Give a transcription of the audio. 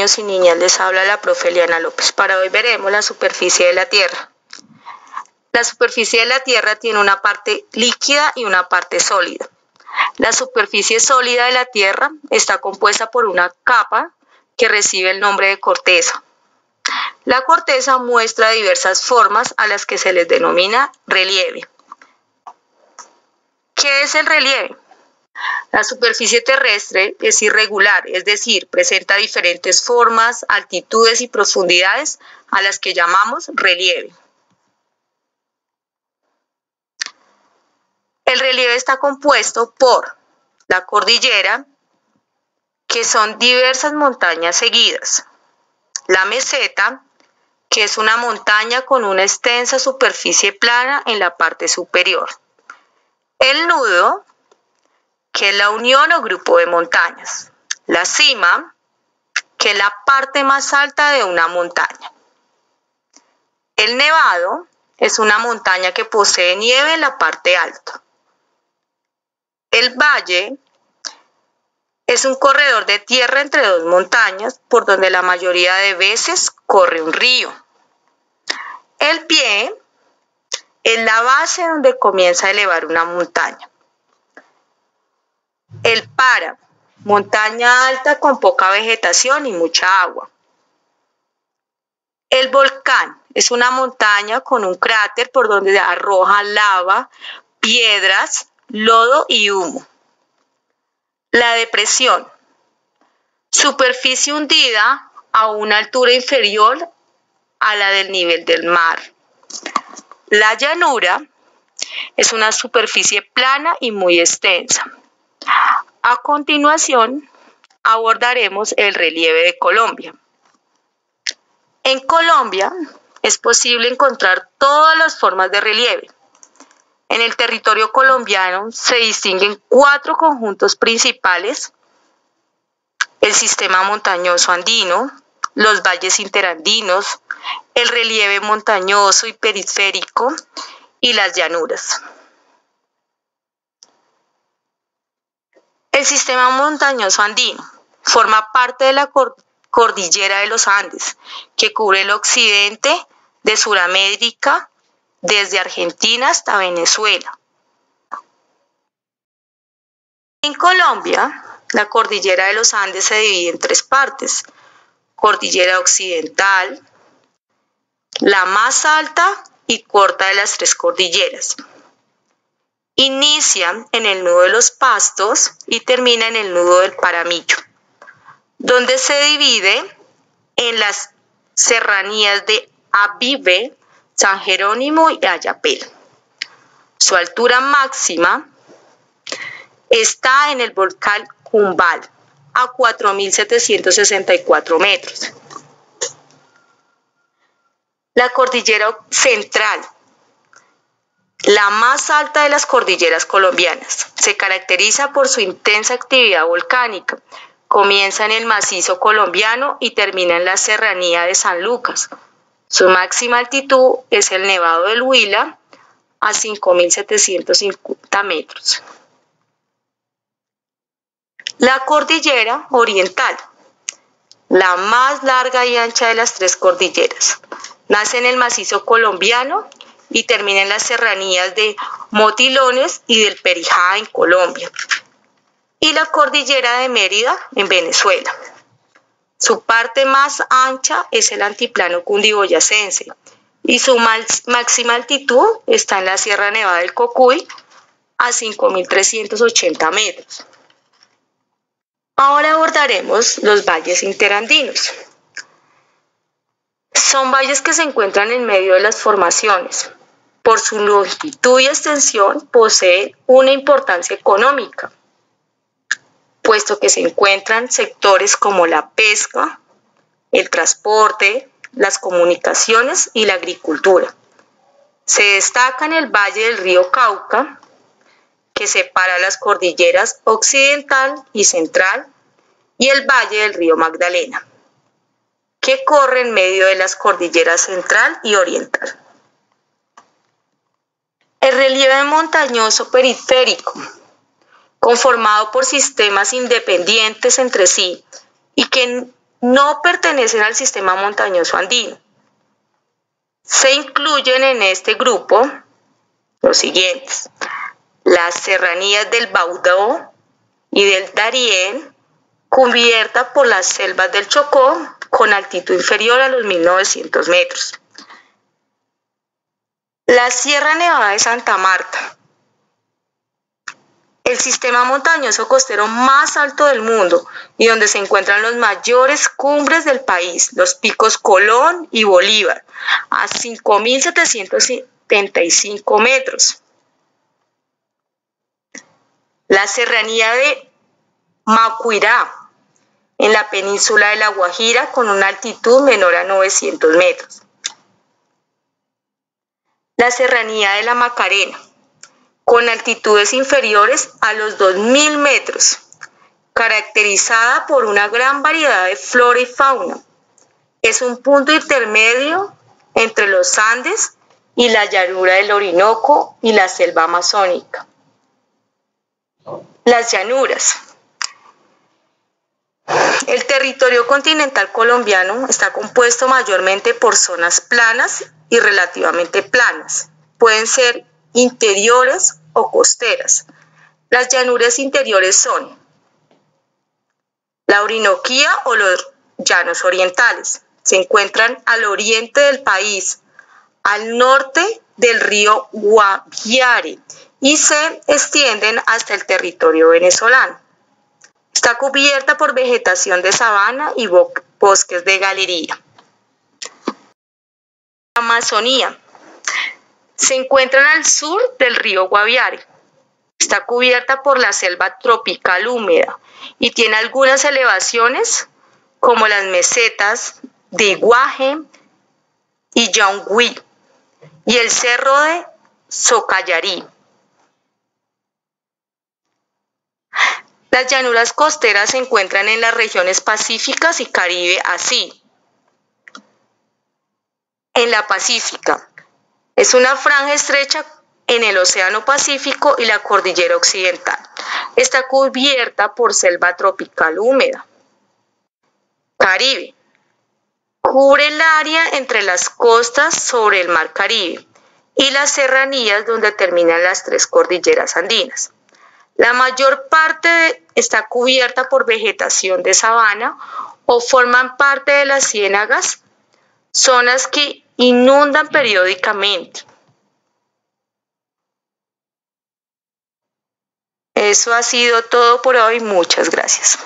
y niñas? Les habla la profe Eliana López. Para hoy veremos la superficie de la Tierra. La superficie de la Tierra tiene una parte líquida y una parte sólida. La superficie sólida de la Tierra está compuesta por una capa que recibe el nombre de corteza. La corteza muestra diversas formas a las que se les denomina relieve. ¿Qué es el relieve? La superficie terrestre es irregular, es decir, presenta diferentes formas, altitudes y profundidades a las que llamamos relieve. El relieve está compuesto por la cordillera, que son diversas montañas seguidas, la meseta, que es una montaña con una extensa superficie plana en la parte superior, el nudo, que la unión o grupo de montañas. La cima, que es la parte más alta de una montaña. El nevado es una montaña que posee nieve en la parte alta. El valle es un corredor de tierra entre dos montañas por donde la mayoría de veces corre un río. El pie es la base donde comienza a elevar una montaña. El Para, montaña alta con poca vegetación y mucha agua. El volcán es una montaña con un cráter por donde arroja lava, piedras, lodo y humo. La depresión. Superficie hundida a una altura inferior a la del nivel del mar. La llanura es una superficie plana y muy extensa. A continuación, abordaremos el relieve de Colombia. En Colombia es posible encontrar todas las formas de relieve. En el territorio colombiano se distinguen cuatro conjuntos principales. El sistema montañoso andino, los valles interandinos, el relieve montañoso y periférico y las llanuras. El sistema montañoso andino forma parte de la cordillera de los Andes, que cubre el occidente de Sudamérica desde Argentina hasta Venezuela. En Colombia, la cordillera de los Andes se divide en tres partes. Cordillera occidental, la más alta y corta de las tres cordilleras. Inicia en el nudo de los pastos y termina en el nudo del paramillo, donde se divide en las serranías de Avive, San Jerónimo y Ayapel. Su altura máxima está en el volcán Cumbal, a 4.764 metros. La cordillera central la más alta de las cordilleras colombianas. Se caracteriza por su intensa actividad volcánica. Comienza en el macizo colombiano y termina en la serranía de San Lucas. Su máxima altitud es el Nevado del Huila a 5.750 metros. La cordillera oriental, la más larga y ancha de las tres cordilleras. Nace en el macizo colombiano y termina en las serranías de Motilones y del Perijá en Colombia y la cordillera de Mérida en Venezuela. Su parte más ancha es el antiplano cundiboyacense y su máxima altitud está en la Sierra Nevada del Cocuy a 5.380 metros. Ahora abordaremos los valles interandinos. Son valles que se encuentran en medio de las formaciones, por su longitud y extensión, posee una importancia económica, puesto que se encuentran sectores como la pesca, el transporte, las comunicaciones y la agricultura. Se destaca en el valle del río Cauca, que separa las cordilleras occidental y central, y el valle del río Magdalena, que corre en medio de las cordilleras central y oriental. El relieve montañoso periférico, conformado por sistemas independientes entre sí y que no pertenecen al sistema montañoso andino. Se incluyen en este grupo los siguientes. Las serranías del Baudó y del Darién, cubierta por las selvas del Chocó con altitud inferior a los 1900 metros. La Sierra Nevada de Santa Marta, el sistema montañoso costero más alto del mundo y donde se encuentran las mayores cumbres del país, los picos Colón y Bolívar, a 5.775 metros. La serranía de Macuirá, en la península de La Guajira, con una altitud menor a 900 metros. La serranía de la Macarena, con altitudes inferiores a los 2.000 metros, caracterizada por una gran variedad de flora y fauna. Es un punto intermedio entre los Andes y la llanura del Orinoco y la selva amazónica. Las llanuras. El territorio continental colombiano está compuesto mayormente por zonas planas y relativamente planas. Pueden ser interiores o costeras. Las llanuras interiores son la Orinoquía o los llanos orientales. Se encuentran al oriente del país, al norte del río Guaviare y se extienden hasta el territorio venezolano. Está cubierta por vegetación de sabana y bosques de galería. Amazonía se encuentran al sur del río Guaviare. Está cubierta por la selva tropical húmeda y tiene algunas elevaciones como las mesetas de Iguaje y Yongui y el cerro de Socayarí. Las llanuras costeras se encuentran en las regiones pacíficas y Caribe así. En la Pacífica, es una franja estrecha en el Océano Pacífico y la Cordillera Occidental. Está cubierta por selva tropical húmeda. Caribe. Cubre el área entre las costas sobre el Mar Caribe y las serranías donde terminan las tres cordilleras andinas. La mayor parte está cubierta por vegetación de sabana o forman parte de las ciénagas, zonas que inundan periódicamente. Eso ha sido todo por hoy. Muchas gracias.